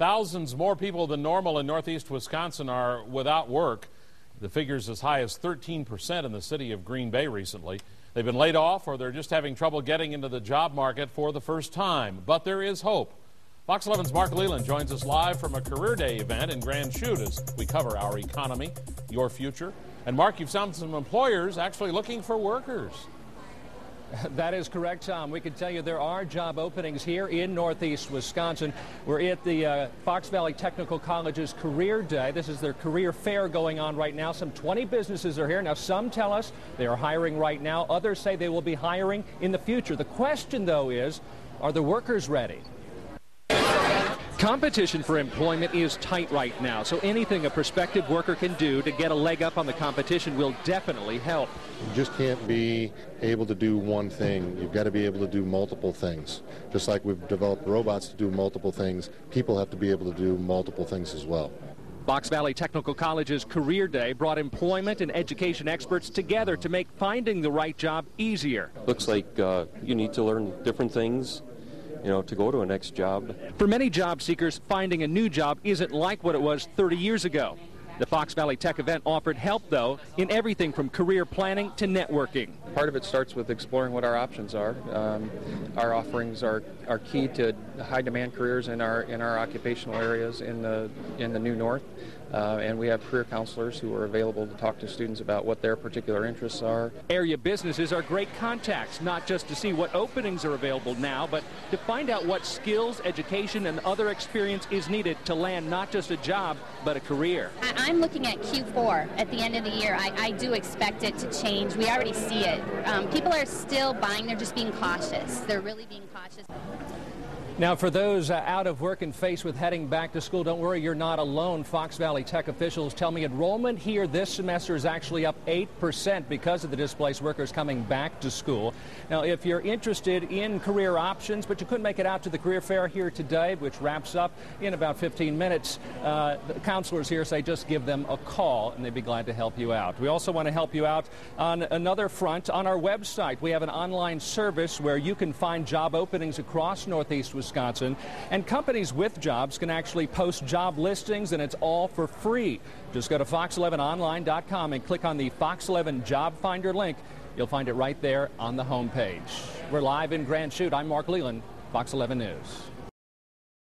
Thousands more people than normal in northeast Wisconsin are without work. The figure's as high as 13% in the city of Green Bay recently. They've been laid off or they're just having trouble getting into the job market for the first time. But there is hope. Fox 11's Mark Leland joins us live from a Career Day event in Grand Chute as we cover our economy, your future. And Mark, you've found some employers actually looking for workers. That is correct, Tom. We can tell you there are job openings here in Northeast Wisconsin. We're at the uh, Fox Valley Technical College's Career Day. This is their career fair going on right now. Some 20 businesses are here. Now, some tell us they are hiring right now. Others say they will be hiring in the future. The question, though, is are the workers ready? Competition for employment is tight right now, so anything a prospective worker can do to get a leg up on the competition will definitely help. You just can't be able to do one thing. You've got to be able to do multiple things. Just like we've developed robots to do multiple things, people have to be able to do multiple things as well. Fox Valley Technical College's Career Day brought employment and education experts together to make finding the right job easier. Looks like uh, you need to learn different things you know, to go to a next job. For many job seekers, finding a new job isn't like what it was 30 years ago. The Fox Valley Tech event offered help, though, in everything from career planning to networking. Part of it starts with exploring what our options are. Um, our offerings are, are key to high demand careers in our in our occupational areas in the in the New North. Uh, and we have career counselors who are available to talk to students about what their particular interests are. Area businesses are great contacts, not just to see what openings are available now, but to find out what skills, education, and other experience is needed to land not just a job, but a career. I'm looking at Q4 at the end of the year. I, I do expect it to change. We already see it. Um, people are still buying, they're just being cautious. They're really being cautious. Now, for those uh, out of work and faced with heading back to school, don't worry, you're not alone. Fox Valley Tech officials tell me enrollment here this semester is actually up 8% because of the displaced workers coming back to school. Now, if you're interested in career options, but you couldn't make it out to the career fair here today, which wraps up in about 15 minutes, uh, the counselors here say just give them a call and they'd be glad to help you out. We also want to help you out on another front. On our website, we have an online service where you can find job openings across Northeast Wisconsin Wisconsin. And companies with jobs can actually post job listings, and it's all for free. Just go to fox11online.com and click on the Fox 11 Job Finder link. You'll find it right there on the homepage. We're live in Grand Chute. I'm Mark Leland, Fox 11 News.